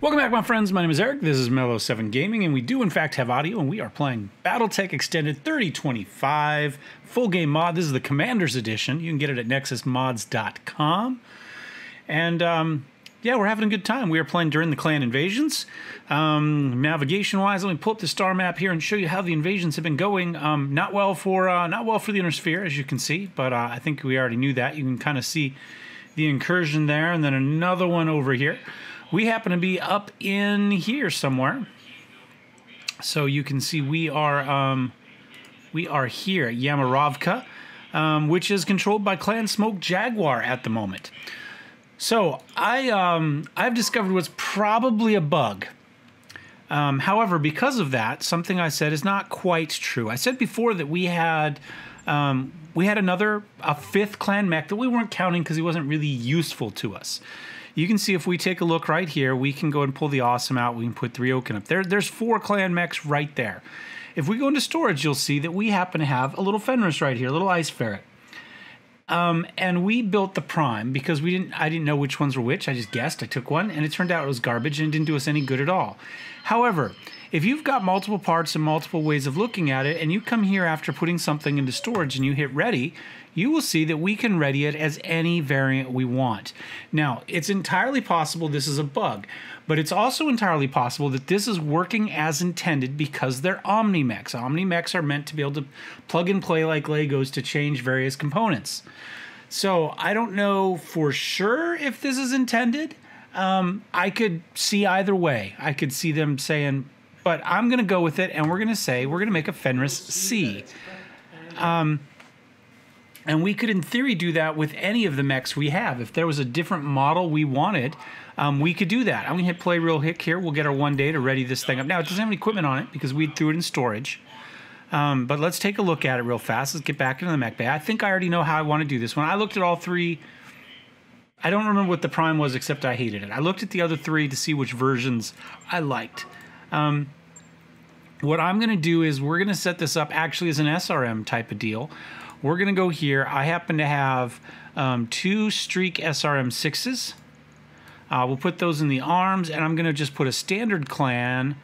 Welcome back, my friends. My name is Eric. This is Mellow7 Gaming, and we do, in fact, have audio, and we are playing Battletech Extended 3025 full game mod. This is the Commander's Edition. You can get it at nexusmods.com. And um, yeah, we're having a good time. We are playing during the clan invasions. Um, navigation wise, let me pull up the star map here and show you how the invasions have been going. Um, not well for uh, not well for the inner sphere, as you can see, but uh, I think we already knew that. You can kind of see the incursion there, and then another one over here. We happen to be up in here somewhere. So you can see we are um, we are here at Yamarovka, um, which is controlled by Clan Smoke Jaguar at the moment. So I um, I've discovered what's probably a bug. Um, however, because of that, something I said is not quite true. I said before that we had um, we had another a fifth clan mech that we weren't counting because he wasn't really useful to us you can see if we take a look right here, we can go and pull the awesome out. We can put Ryoken up there. There's four clan mechs right there. If we go into storage, you'll see that we happen to have a little Fenris right here, a little Ice Ferret. Um, and we built the prime because we didn't. I didn't know which ones were which. I just guessed. I took one, and it turned out it was garbage and didn't do us any good at all. However, if you've got multiple parts and multiple ways of looking at it, and you come here after putting something into storage and you hit ready, you will see that we can ready it as any variant we want. Now, it's entirely possible this is a bug, but it's also entirely possible that this is working as intended because they're Omnimechs. Omnimechs are meant to be able to plug and play like Legos to change various components. So I don't know for sure if this is intended. Um, I could see either way. I could see them saying, but I'm going to go with it, and we're going to say we're going to make a Fenris C. Um, and we could, in theory, do that with any of the mechs we have. If there was a different model we wanted, um, we could do that. I'm going to hit play real quick here. We'll get our one day to ready this thing up. Now, it doesn't have any equipment on it because we threw it in storage. Um, but let's take a look at it real fast. Let's get back into the mech bay. I think I already know how I want to do this one. I looked at all three. I don't remember what the prime was, except I hated it. I looked at the other three to see which versions I liked. Um, what I'm going to do is we're going to set this up actually as an SRM type of deal. We're going to go here. I happen to have um, two Streak SRM6s. Uh, we'll put those in the arms, and I'm going to just put a standard clan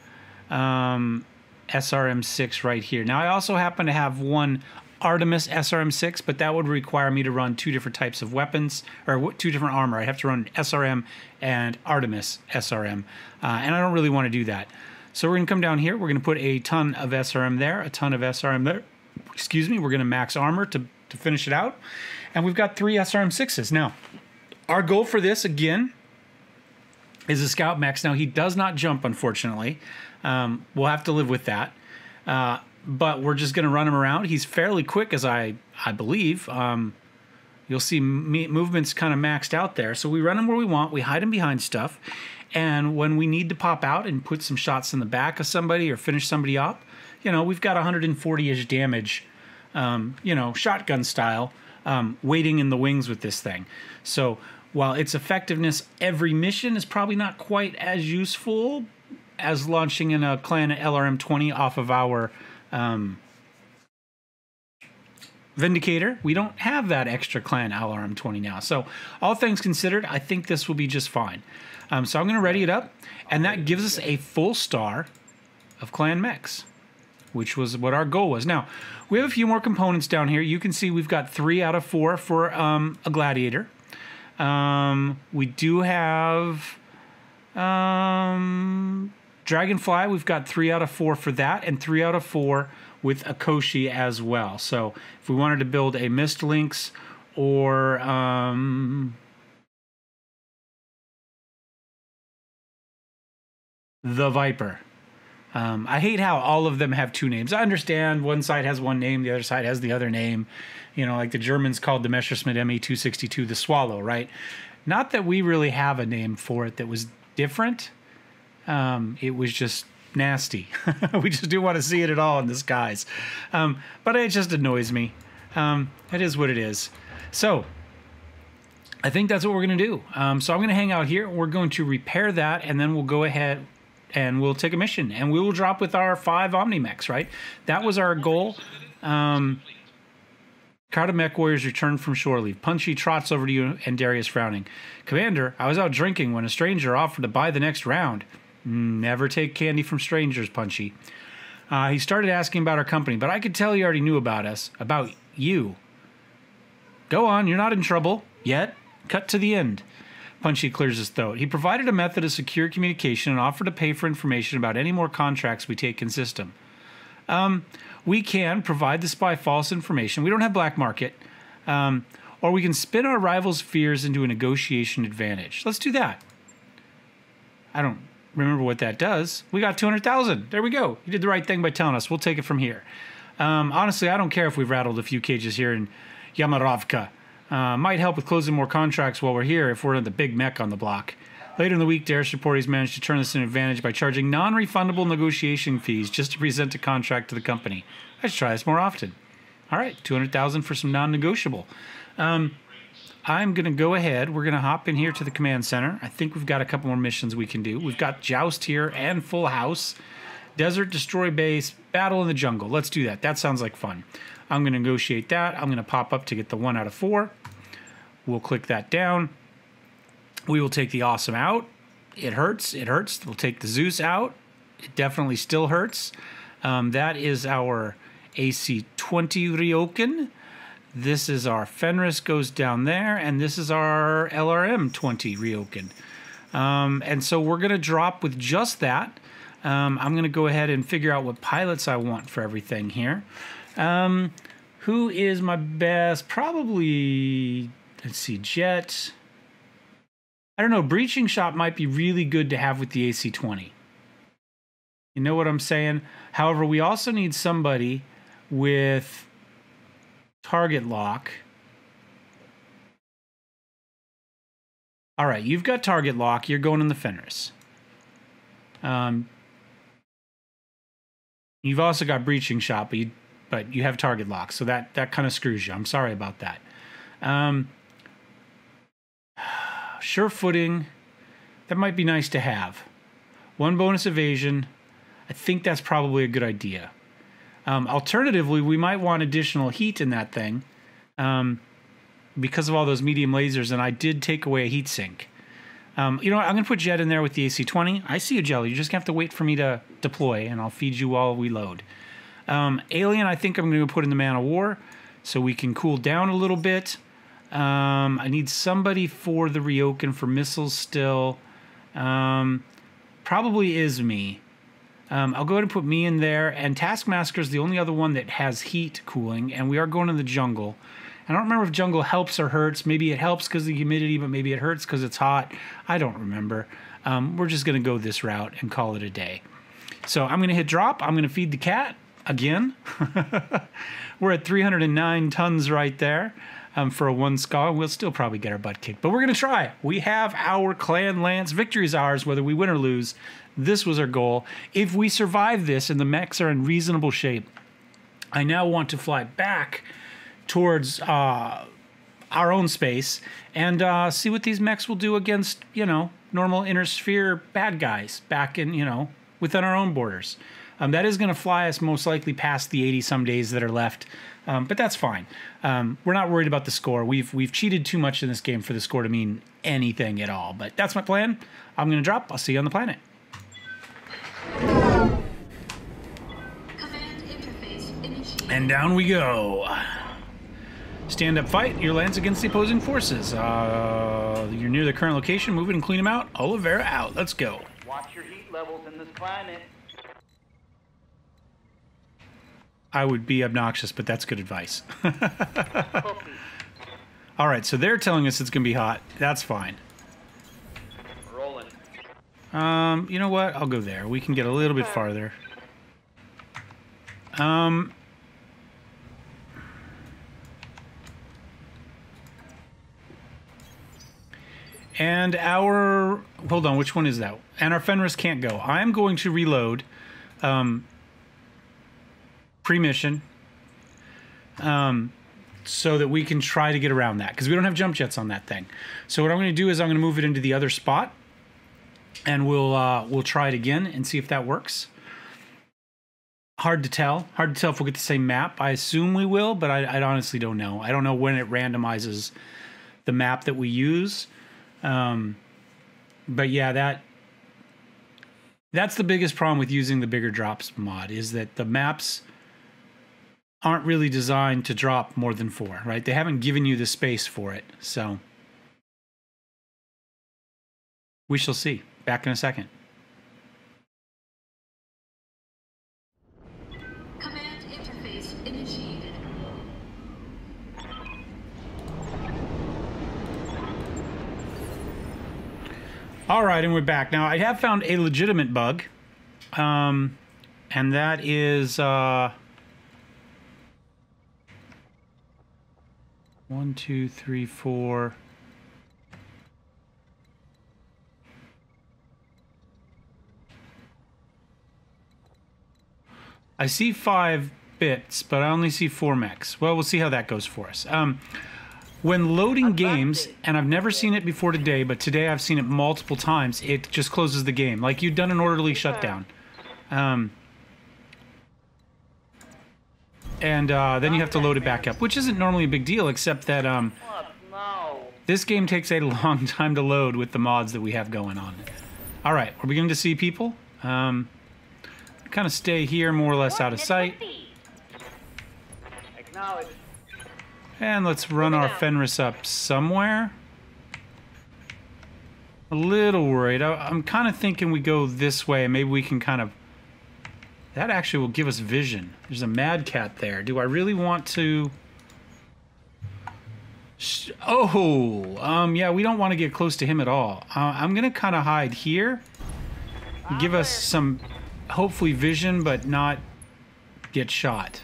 um, SRM6 right here. Now, I also happen to have one Artemis SRM6, but that would require me to run two different types of weapons, or two different armor. I have to run SRM and Artemis SRM, uh, and I don't really want to do that. So we're going to come down here. We're going to put a ton of SRM there, a ton of SRM there, excuse me, we're going to max armor to, to finish it out. And we've got three SRM6s. Now, our goal for this, again, is a Scout Max. Now, he does not jump, unfortunately. Um, we'll have to live with that. Uh, but we're just going to run him around. He's fairly quick, as I, I believe. Um, you'll see me- movements kind of maxed out there. So we run him where we want. We hide him behind stuff. And when we need to pop out and put some shots in the back of somebody or finish somebody up, you know, we've got 140-ish damage, um, you know, shotgun style, um, waiting in the wings with this thing. So while its effectiveness every mission is probably not quite as useful as launching in a clan LRM-20 off of our um, Vindicator, we don't have that extra clan LRM-20 now. So all things considered, I think this will be just fine. Um, so I'm going to ready it up, and that gives us a full star of clan mechs which was what our goal was. Now, we have a few more components down here. You can see we've got three out of four for um, a gladiator. Um, we do have um, Dragonfly. We've got three out of four for that, and three out of four with a Koshi as well. So if we wanted to build a Mist Lynx or um, the Viper, um, I hate how all of them have two names. I understand one side has one name, the other side has the other name. You know, like the Germans called the Messerschmitt ME 262 the Swallow, right? Not that we really have a name for it that was different. Um, it was just nasty. we just do want to see it at all in the skies. Um, but it just annoys me. Um, it is what it is. So, I think that's what we're going to do. Um, so I'm going to hang out here. We're going to repair that, and then we'll go ahead and we'll take a mission and we will drop with our five Omnimechs, right? That was our goal. Um, Crowd of mech warriors return from shore leave. Punchy trots over to you and Darius frowning. Commander, I was out drinking when a stranger offered to buy the next round. Never take candy from strangers, Punchy. Uh, he started asking about our company, but I could tell he already knew about us, about you. Go on, you're not in trouble. Yet. Cut to the end. Punchy clears his throat. He provided a method of secure communication and offered to pay for information about any more contracts we take in system. Um, we can provide the spy false information. We don't have black market. Um, or we can spin our rivals' fears into a negotiation advantage. Let's do that. I don't remember what that does. We got 200,000. There we go. You did the right thing by telling us. We'll take it from here. Um, honestly, I don't care if we've rattled a few cages here in Yamarovka. Uh, might help with closing more contracts while we're here if we're in the big mech on the block. Later in the week, Darius reported he's managed to turn this into an advantage by charging non refundable negotiation fees just to present a contract to the company. I should try this more often. All right, 200000 for some non negotiable. Um, I'm going to go ahead. We're going to hop in here to the command center. I think we've got a couple more missions we can do. We've got Joust here and Full House, Desert Destroy Base, Battle in the Jungle. Let's do that. That sounds like fun. I'm going to negotiate that. I'm going to pop up to get the one out of four. We'll click that down. We will take the awesome out. It hurts. It hurts. We'll take the Zeus out. It definitely still hurts. Um, that is our AC20 Ryoken. This is our Fenris goes down there, and this is our LRM 20 Ryoken. Um, and so we're going to drop with just that. Um, I'm going to go ahead and figure out what pilots I want for everything here. Um, who is my best? Probably, let's see, Jet. I don't know. Breaching shot might be really good to have with the AC20. You know what I'm saying? However, we also need somebody with target lock. All right, you've got target lock. You're going in the Fenris. Um, you've also got breaching shot, but you, but you have target lock, so that that kind of screws you. I'm sorry about that. Um, sure footing, that might be nice to have. One bonus evasion, I think that's probably a good idea. Um, alternatively, we might want additional heat in that thing um, because of all those medium lasers, and I did take away a heat sink. Um, you know what? I'm going to put Jet in there with the AC-20. I see you, Jelly. You just going to have to wait for me to deploy, and I'll feed you while we load. Um, Alien, I think I'm going to put in the Man of War so we can cool down a little bit. Um, I need somebody for the Ryoken for missiles still. Um, probably is me. Um, I'll go ahead and put me in there. And Taskmaster is the only other one that has heat cooling, and we are going to the jungle. I don't remember if jungle helps or hurts. Maybe it helps because of the humidity, but maybe it hurts because it's hot. I don't remember. Um, we're just going to go this route and call it a day. So I'm going to hit drop. I'm going to feed the cat again. we're at 309 tons right there um, for a one skull. We'll still probably get our butt kicked, but we're going to try. We have our clan lance. Victory is ours, whether we win or lose. This was our goal. If we survive this and the mechs are in reasonable shape, I now want to fly back towards uh, our own space and uh, see what these mechs will do against, you know, normal inner sphere bad guys back in, you know, within our own borders. Um, that is going to fly us most likely past the 80 some days that are left, um, but that's fine. Um, we're not worried about the score. We've we've cheated too much in this game for the score to mean anything at all. But that's my plan. I'm going to drop. I'll see you on the planet. And down we go. Stand up fight. Your lands against the opposing forces. Uh, you're near the current location. Move it and clean them out. Oliveira out. Let's go. Watch your heat levels in this planet. I would be obnoxious, but that's good advice. All right, so they're telling us it's going to be hot. That's fine. Rolling. Um, you know what? I'll go there. We can get a little bit farther. Um, and our hold on, which one is that? And our Fenris can't go. I'm going to reload. Um, pre-mission. Um, so that we can try to get around that because we don't have jump jets on that thing. So what I'm going to do is I'm going to move it into the other spot, and we'll uh, we'll try it again and see if that works. hard to tell. Hard to tell if we'll get the same map. I assume we will, but I, I honestly don't know. I don't know when it randomizes the map that we use. Um, but yeah, that that's the biggest problem with using the bigger drops mod is that the maps aren't really designed to drop more than four, right? They haven't given you the space for it. So we shall see. Back in a second. Command interface initiated. All right, and we're back. Now, I have found a legitimate bug, um, and that is uh, one, two, three, four. I see five bits, but I only see four mechs. Well, we'll see how that goes for us. Um, when loading games, and I've never seen it before today, but today I've seen it multiple times, it just closes the game. Like you've done an orderly shutdown. Um, and uh, then you have to load it back up, which isn't normally a big deal, except that um, this game takes a long time to load with the mods that we have going on. All right, we're beginning to see people. Um, kind of stay here more or less out of sight. And let's run our Fenris up somewhere. A little worried. I, I'm kind of thinking we go this way. And maybe we can kind of... That actually will give us vision. There's a mad cat there. Do I really want to... Oh, um, yeah, we don't want to get close to him at all. Uh, I'm going to kind of hide here. Give us some, hopefully, vision, but not get shot.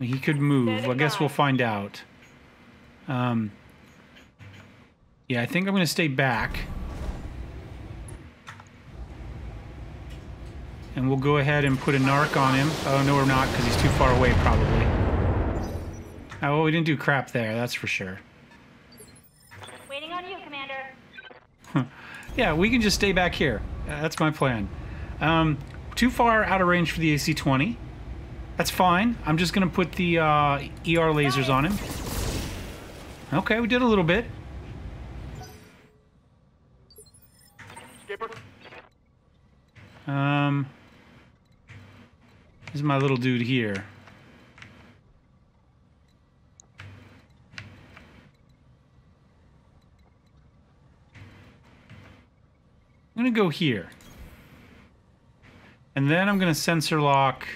He could move. I guess we'll find out. Um, yeah, I think I'm going to stay back. And we'll go ahead and put a narc on him. Oh, no, we're not, because he's too far away, probably. Oh, well, we didn't do crap there, that's for sure. Waiting on you, Commander. Yeah, we can just stay back here. Uh, That's my plan. Um, too far out of range for the AC-20. That's fine. I'm just going to put the uh, ER lasers on him. Okay, we did a little bit. Skipper. Um, is my little dude here. I'm gonna go here. And then I'm gonna sensor lock.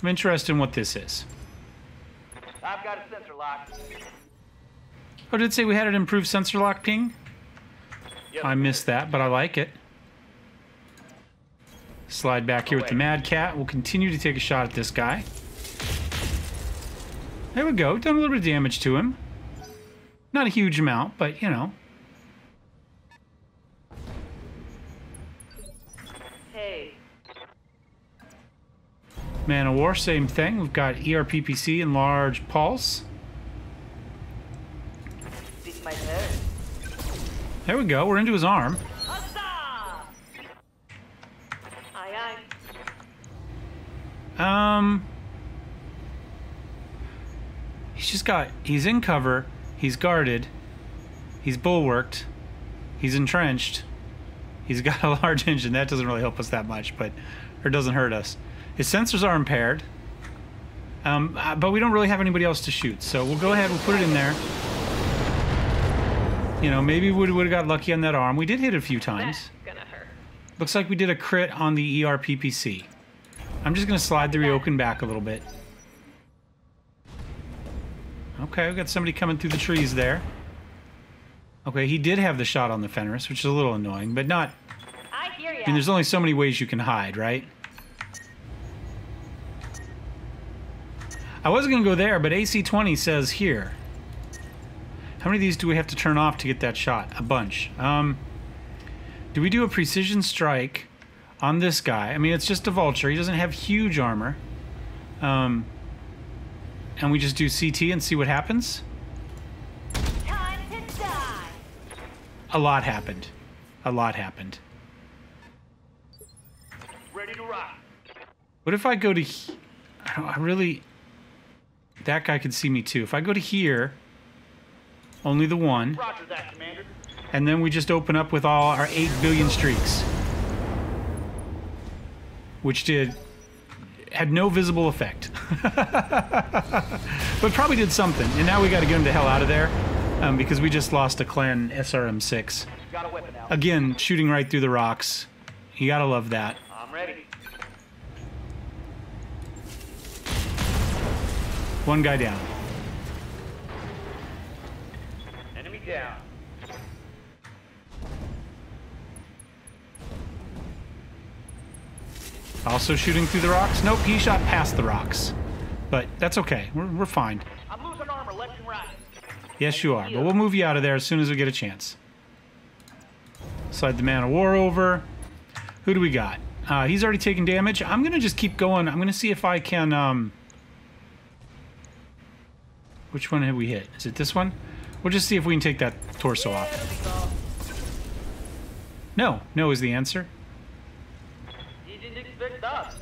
I'm interested in what this is. I've got a sensor lock. Oh, did it say we had an improved sensor lock ping? Yes, I missed that, but I like it. Slide back here with the Mad Cat. We'll continue to take a shot at this guy. There we go. Done a little bit of damage to him. Not a huge amount, but you know. Hey. Man of War, same thing. We've got ERPPC and large pulse. There we go. We're into his arm. Huzzah! Aye, aye. Um. He's just got. He's in cover. He's guarded. He's bulwarked. He's entrenched. He's got a large engine. That doesn't really help us that much, but. Or doesn't hurt us. His sensors are impaired. Um, uh, but we don't really have anybody else to shoot. So we'll go ahead. We'll put it in there. You know, maybe we would have got lucky on that arm. We did hit it a few times. Looks like we did a crit on the ERPPC. I'm just going to slide the Ryoken back a little bit. Okay, we got somebody coming through the trees there. Okay, he did have the shot on the Fenris, which is a little annoying, but not... I hear you. I mean, there's only so many ways you can hide, right? I was going to go there, but AC-20 says here. How many of these do we have to turn off to get that shot? A bunch. Um, do we do a precision strike on this guy? I mean, it's just a vulture. He doesn't have huge armor. Um, and we just do CT and see what happens? Time to die. A lot happened. A lot happened. What if I go to? I don't. I really. That guy could see me too. If I go to here, only the one, Roger that, Commander. and then we just open up with all our eight billion streaks, which did had no visible effect, but probably did something. And now we got to get him the hell out of there, um, because we just lost a clan SRM six. Got a weapon out. Again, shooting right through the rocks. You gotta love that. I'm ready. One guy down. Enemy down. Also shooting through the rocks? Nope, he shot past the rocks. But that's okay. We're, we're fine. I'm losing armor left and right. Yes, you are. But we'll move you out of there as soon as we get a chance. Slide the man of war over. Who do we got? Uh, he's already taken damage. I'm going to just keep going. I'm going to see if I can... Um, which one have we hit? Is it this one? We'll just see if we can take that torso off. No. No is the answer. You didn't expect us.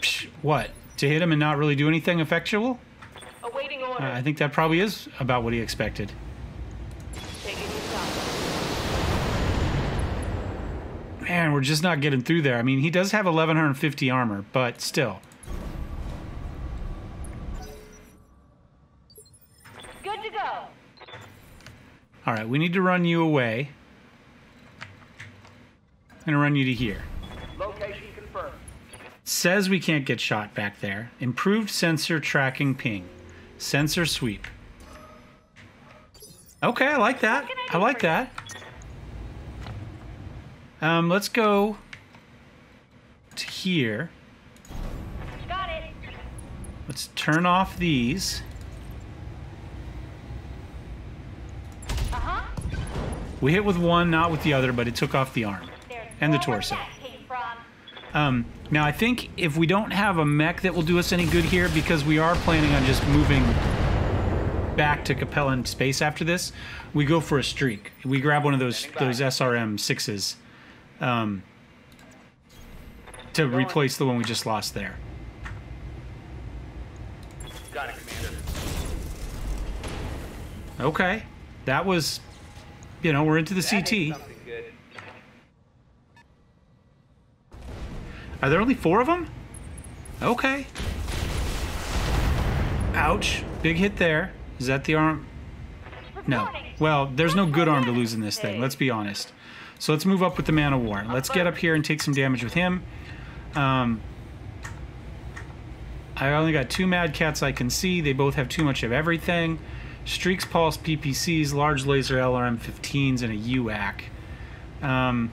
Psh, what? To hit him and not really do anything effectual? Awaiting order. Uh, I think that probably is about what he expected. Taking you south. Man, we're just not getting through there. I mean, he does have 1150 armor, but still. Good to go. All right, we need to run you away. I'm going to run you to here. Location confirmed. Says we can't get shot back there. Improved sensor tracking ping. Sensor sweep. Okay, I like that. I I like that. Um, let's go to here. Let's turn off these. Uh-huh. We hit with one, not with the other, but it took off the arm. And the torso. That came from. Um, now, I think if we don't have a mech that will do us any good here, because we are planning on just moving back to Capella space after this, we go for a streak. We grab one of those those SRM sixes um, to replace the one we just lost there. Got it, Commander. Okay, that was, you know, we're into the That CT. something good. Are there only four of them? Okay. Ouch. Big hit there. Is that the arm? No. Well, there's no good arm to lose in this thing. Let's be honest. So let's move up with the Man of War. Let's get up here and take some damage with him. Um, I only got two Mad Cats I can see. They both have too much of everything. Streaks, Pulse, PPCs, Large Laser LRM-15s, and a UAC. Um,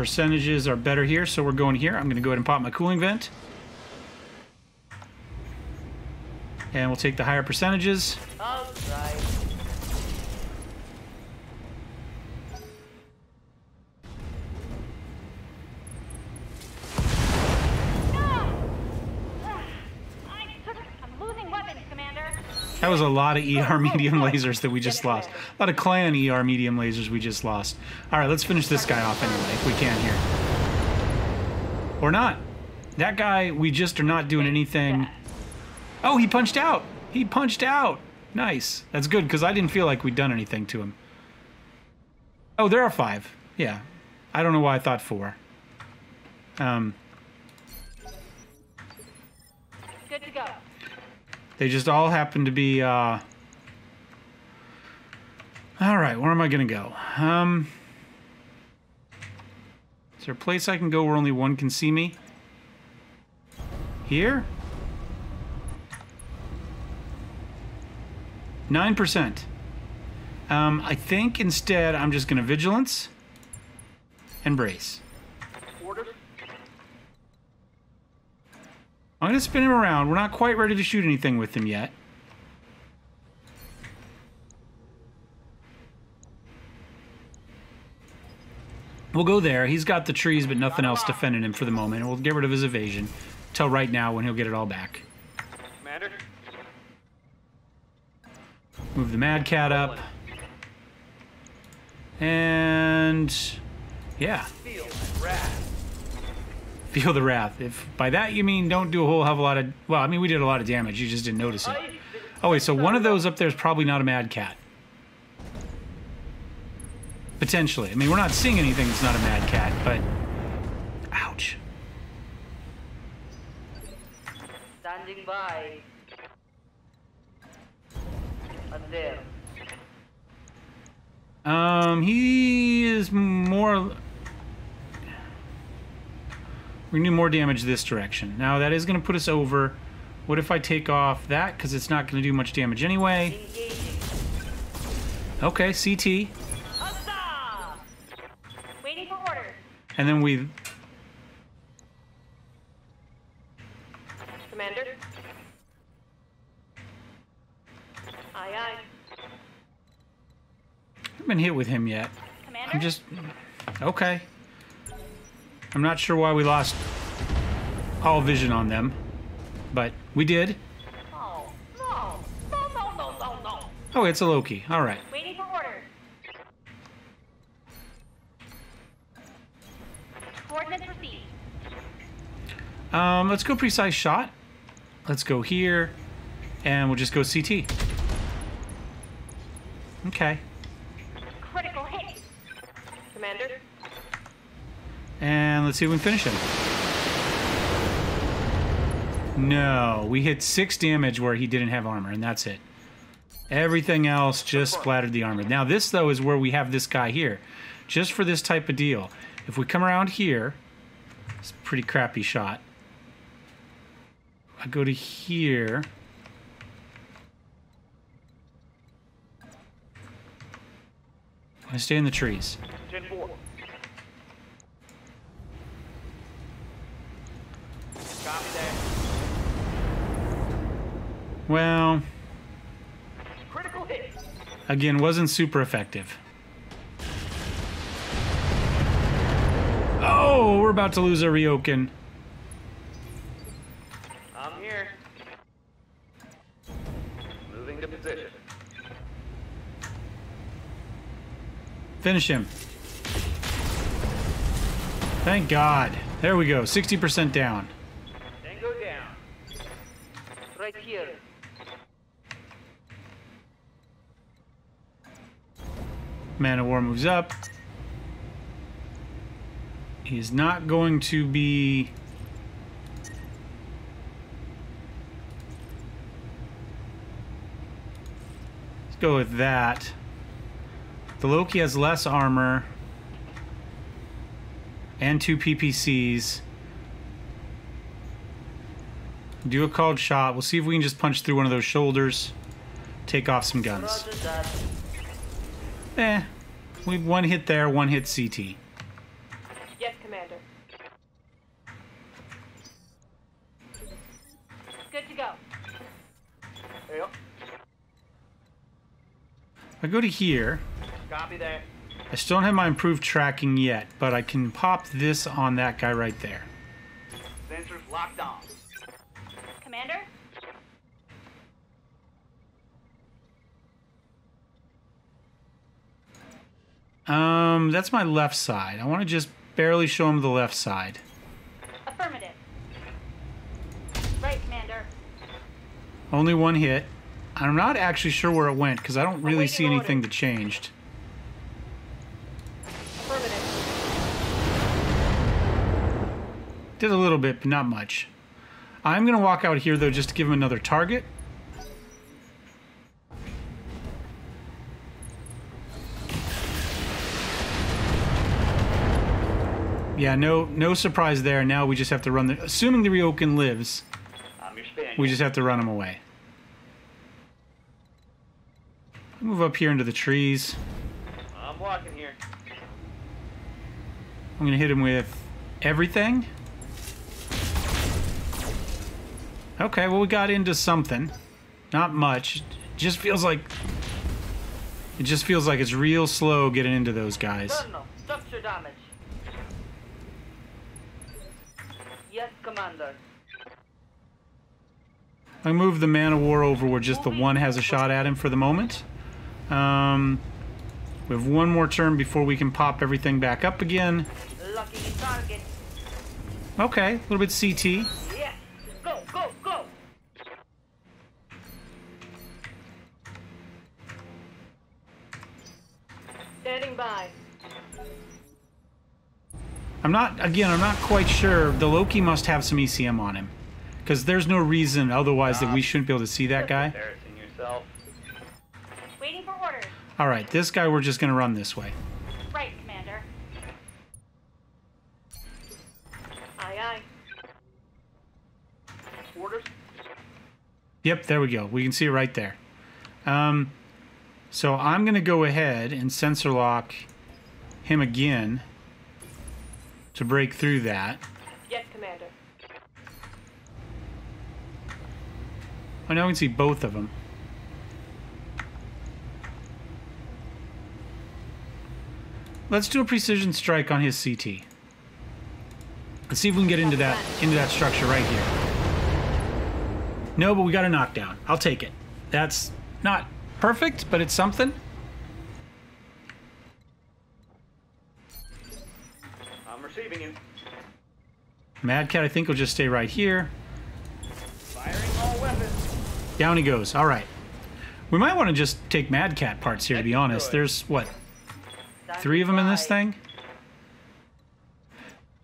percentages are better here, so we're going here. I'm going to go ahead and pop my cooling vent. And we'll take the higher percentages. I took, I'm losing weapons, Commander. That was a lot of ER medium lasers that we just lost. A lot of clan ER medium lasers we just lost. All right, let's finish this guy off anyway, if we can here. Or not. That guy, we just are not doing anything. Oh, he punched out. He punched out. Nice. That's good, because I didn't feel like we'd done anything to him. Oh, there are five. Yeah. I don't know why I thought four. Um, They just all happen to be, uh... All right, where am I to go? Um... Is there a place I can go where only one can see me? Here? 9%. Um, I think instead I'm just going to Vigilance and Brace. Orders. I'm going to spin him around. We're not quite ready to shoot anything with him yet. We'll go there. He's got the trees, but nothing else defending him for the moment. We'll get rid of his evasion till right now when he'll get it all back. Commander. Move the Mad Cat up. And yeah, Feel my wrath. Feel the wrath. If by that you mean don't do a whole hell of a lot of well, I mean we did a lot of damage. You just didn't notice it. Oh wait, so one of those up there is probably not a mad cat. Potentially. I mean, we're not seeing anything that's not a mad cat, but ouch. Standing by. And there. Um, he is more. We need more damage this direction. Now that is going to put us over. What if I take off that because it's not going to do much damage anyway? Okay, CT, Huzzah! Waiting for orders. and then we. Commander. Aye, aye. I haven't been hit with him yet. Commander? I'm just okay. I'm not sure why we lost all vision on them, but we did. No, no, no, no, no, no, no. Oh, it's a Loki. All right. Waiting for orders. Coordinates received. Um, let's go precise shot. Let's go here, and we'll just go CT. Okay. Critical hit. Commander. And let's see if we can finish him. No, we hit six damage where he didn't have armor, and that's it. Everything else just splattered the armor. Now, this, though, is where we have this guy here. Just for this type of deal. If we come around here, it's a pretty crappy shot. I go to here. I stay in the trees. Gen 4. Copy that. Well, Critical hit. again, wasn't super effective. Oh, we're about to lose a Ryoken. I'm here. Moving to position. Finish him. Thank God. There we go. 60% down. Tango down. Right here. Man of War moves up. He's not going to be. Let's go with that. The Loki has less armor and two PPCs. Do a called shot. We'll see if we can just punch through one of those shoulders. Take off some guns. Roger that. Eh. We one hit there, one hit CT. Yes, Commander. Good to go. Yep. I go to here. Copy that. I still don't have my improved tracking yet, but I can pop this on that guy right there. Sensors locked on. Commander? That's my left side. I want to just barely show him the left side. Affirmative. Right, Commander. Only one hit. I'm not actually sure where it went because I don't really see anything orders. that changed. Affirmative. Did a little bit, but not much. I'm going to walk out here though just to give him another target. Yeah, no no surprise there. Now we just have to run the assuming the Ryoken lives, we just have to run him away. Move up here into the trees. I'm walking here. I'm gonna hit him with everything. Okay, well we got into something. Not much. It just feels like it just feels like it's real slow getting into those guys. Damage. Yes, Commander. I move the man of war over where just the one has a shot at him for the moment. Um, we have one more turn before we can pop everything back up again. Okay, a little bit CT. I'm not, again, I'm not quite sure. The Loki must have some ECM on him. Because there's no reason otherwise that we shouldn't be able to see that guy. Embarrassing yourself. Waiting for orders. All right, this guy we're just going to run this way. Right, Commander. Aye, aye. Orders? Yep, there we go. We can see it right there. Um, so I'm going to go ahead and sensor lock him again to break through that. Yes, Commander. Oh, now we can see both of them. Let's do a precision strike on his CT. Let's see if we can get into that into that structure right here. No, but we got a knockdown. I'll take it. That's not perfect, but it's something. I'm you. Mad Cat, I think, will just stay right here. Firing all weapons. Down he goes. All right. We might want to just take Mad Cat parts here, to be honest. There's, what, three of them in this thing?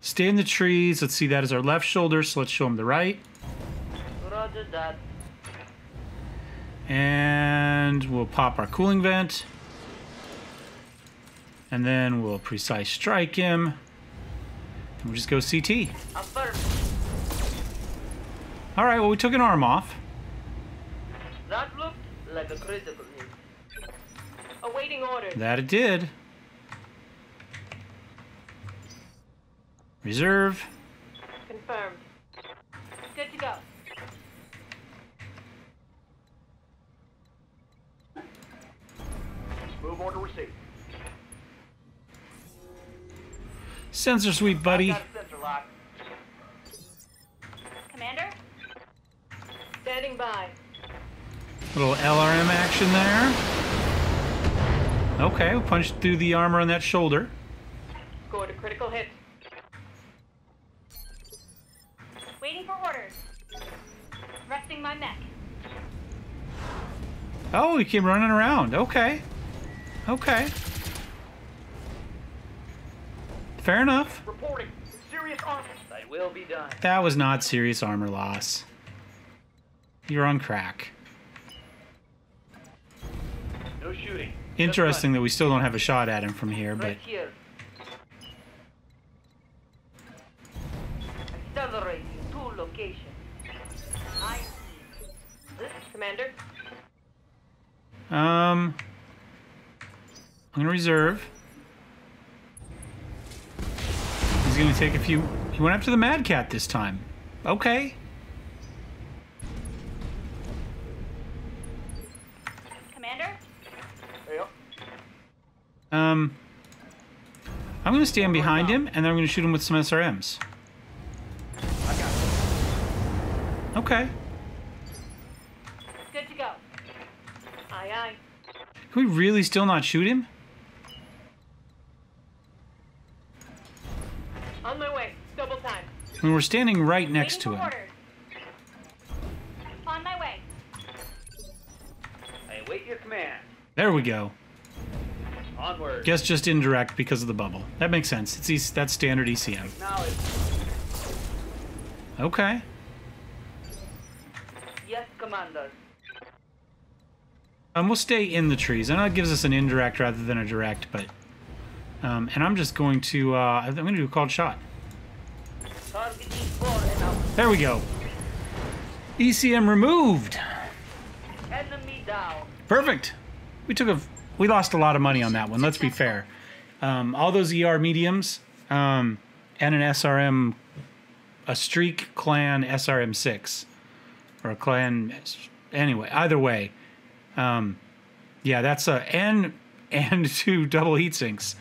Stay in the trees. Let's see, that is our left shoulder, so let's show him the right. Roger that. And we'll pop our cooling vent. And then we'll precise strike him. We'll just go CT. All right, well, we took an arm off. That looked like a critical hit. Awaiting orders. That it did. Reserve. Confirmed. Sensor sweep, buddy. Got a sensor lock. Commander? Standing by. Little LRM action there. Okay, we punched through the armor on that shoulder. Scored a critical hit. Waiting for orders. Resting my mech. Oh, he came running around. Okay. Okay. Fair enough. Reporting. Serious armor. That will be done. That was not serious armor loss. You're on crack. No shooting. Interesting that we still don't have a shot at him from here, but Right here. Accelerating to location. I. This Commander. um I'm gonna reserve. He's gonna take a few he went after the Mad Cat this time. Okay. Commander? Yep. Um I'm gonna stand behind him and then I'm gonna shoot him with some SRMs. I got it. Okay. Good to go. Aye, aye. Can we really still not shoot him? On my way. Double time. I mean, we're standing right next to Waiting him. On my way. I await your command. There we go. Onward. Guess just indirect because of the bubble. That makes sense. It's E- that's standard ECM. Okay. Yes, Commander. Um, we'll stay in the trees. I know it gives us an indirect rather than a direct, but um, and I'm just going to uh, I'm going to do a called shot. Targeting four and out. There we go. ECM removed. Enemy down. Perfect. We took a we lost a lot of money on that one. Let's be fair. Um, all those ER mediums um, and an SRM, a streak clan SRM six, or a clan. Anyway, either way, um, yeah, that's a and and two double heat sinks.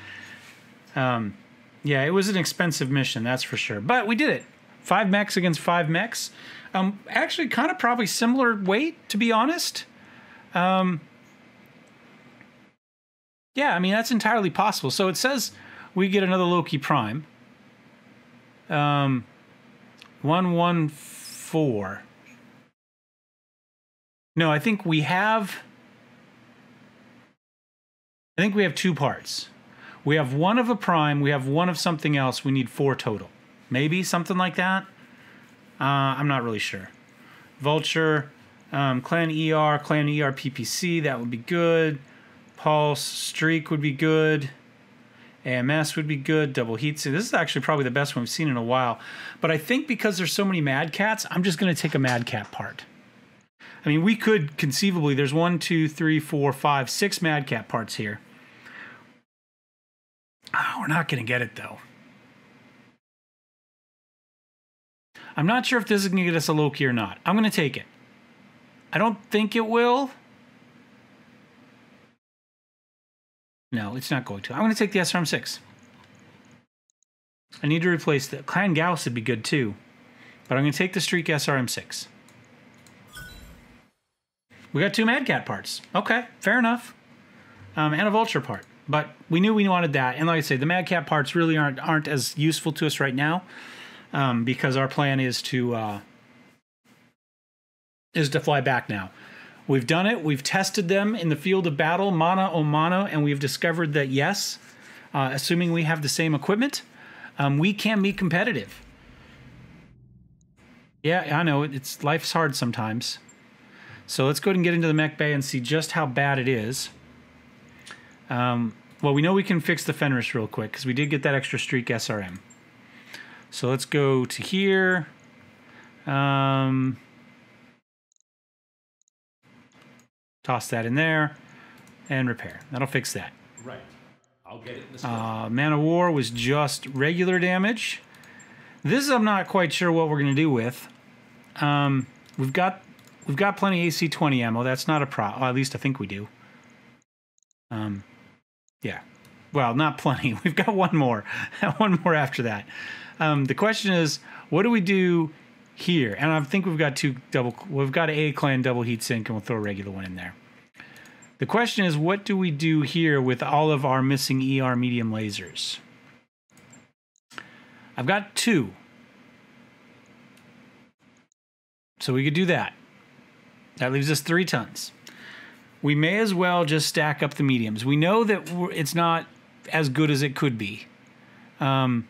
Um, yeah, it was an expensive mission, that's for sure. But we did it. Five mechs against five mechs. Um, actually, kind of probably similar weight, to be honest. Yeah, I mean that's entirely possible. So it says we get another Loki Prime. Um, One one four. No, I think we have. I think we have two parts. We have one of a prime. We have one of something else. We need four total. Maybe something like that. Uh, I'm not really sure. Vulture, um, Clan ER, Clan ER PPC. That would be good. Pulse Streak would be good. AMS would be good. Double heat. This is actually probably the best one we've seen in a while. But I think because there's so many Mad Cats, I'm just going to take a Mad Cat part. I mean, we could conceivably, there's one, two, three, four, five, six Mad Cat parts here. Oh, we're not going to get it though. I'm not sure if this is going to get us a Loki or not. I'm going to take it. I don't think it will. No, it's not going to. I'm going to take the SRM6. I need to replace the Clan Gauss would be good too, but I'm going to take the Streak SRM6. We got two Mad Cat parts. Okay, fair enough. Um, and a Vulture part. But we knew we wanted that. And like I say, the Mad Cat parts really aren't aren't as useful to us right now um, because our plan is to uh, is to fly back now. We've done it. We've tested them in the field of battle, mana o mana, and we've discovered that yes, uh, assuming we have the same equipment, um, we can be competitive. Yeah, I know it's life's hard sometimes. So let's go ahead and get into the mech bay and see just how bad it is. Um, well, we know we can fix the Fenris real quick because we did get that extra streak SRM. So let's go to here. Um, toss that in there and repair. That'll fix that. Right. I'll get it in the. Uh, Man O' War was just regular damage. This I'm not quite sure what we're going to do with. Um, we've got we've got plenty AC 20 ammo. That's not a problem. Well, at least I think we do. Um, yeah. Well, not plenty. We've got one more. one more after that. Um, the question is, what do we do here? And I think we've got two double. We've got a clan double heat sink, and we'll throw a regular one in there. The question is, what do we do here with all of our missing ER medium lasers? I've got two. So we could do that. That leaves us three tons. We may as well just stack up the mediums. We know that it's not as good as it could be. Um,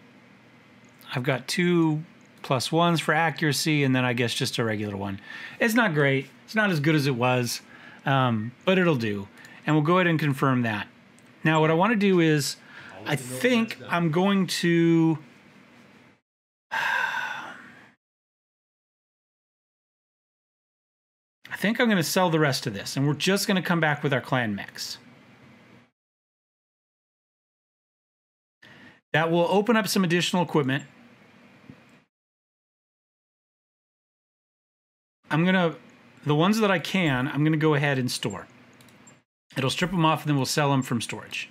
I've got two plus ones for accuracy, and then I guess just a regular one. It's not great. It's not as good as it was, um, but it'll do. And we'll go ahead and confirm that. Now, what I want to do is, I think I'm going to. I think I'm going to sell the rest of this, and we're just going to come back with our clan mechs. That will open up some additional equipment. I'm going to, the ones that I can, I'm going to go ahead and store. It'll strip them off and then we'll sell them from storage.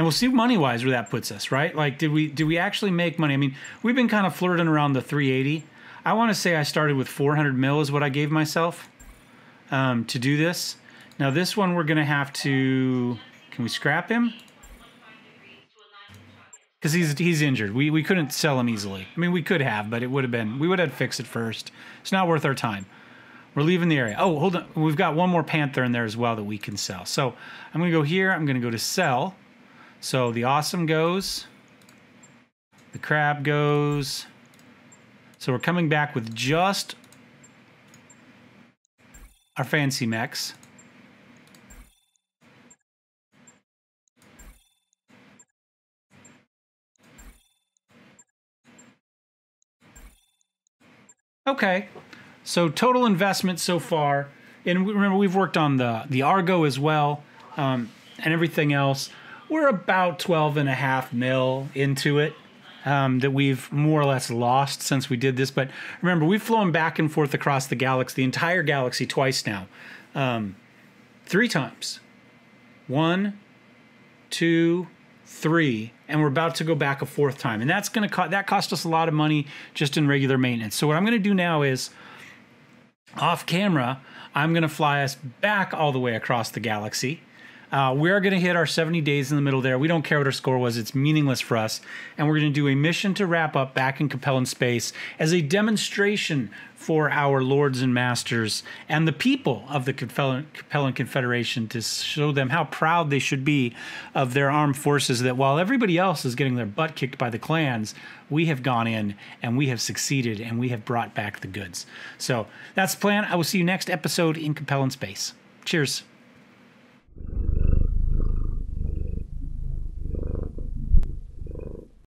And we'll see money wise where that puts us, right? Like, did we did we actually make money? I mean, we've been kind of flirting around the 380. I want to say I started with 400 mil is what I gave myself um, to do this. Now this one we're gonna have to. Can we scrap him? Because he's he's injured. We we couldn't sell him easily. I mean, we could have, but it would have been we would have fixed it first. It's not worth our time. We're leaving the area. Oh, hold on. We've got one more panther in there as well that we can sell. So I'm gonna go here. I'm gonna go to sell. So the awesome goes. The crab goes. So we're coming back with just our fancy mechs. Okay. So total investment so far, and remember we've worked on the the Argo as well, um, and everything else. We're about 12 and a half mil into it um, that we've more or less lost since we did this. But remember, we've flown back and forth across the galaxy, the entire galaxy, twice now, um, three times. One, two, three, and we're about to go back a fourth time, and that's going to co- that cost us a lot of money just in regular maintenance. So what I'm going to do now is, off camera, I'm going to fly us back all the way across the galaxy, Uh, we are going to hit our 70 days in the middle there. We don't care what our score was, it's meaningless for us. And we're going to do a mission to wrap up back in Capellan space as a demonstration for our lords and masters and the people of the Capellan, Capellan Confederation to show them how proud they should be of their armed forces. That while everybody else is getting their butt kicked by the clans, we have gone in and we have succeeded and we have brought back the goods. So that's the plan. I will see you next episode in Capellan Space. Cheers.